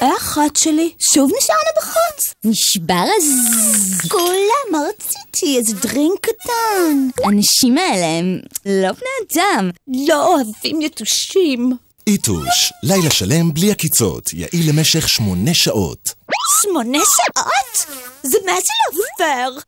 האחת שלי שוב נשארנו בחוץ. נשבר הז... כולה, מה רציתי? איזה דרינק קטן. האנשים האלה הם לא בני אדם. לא אוהבים יתושים. איתוש, לילה שלם בלי עקיצות, יעיל למשך שמונה שעות. שמונה שעות? זה מה זה לא פייר.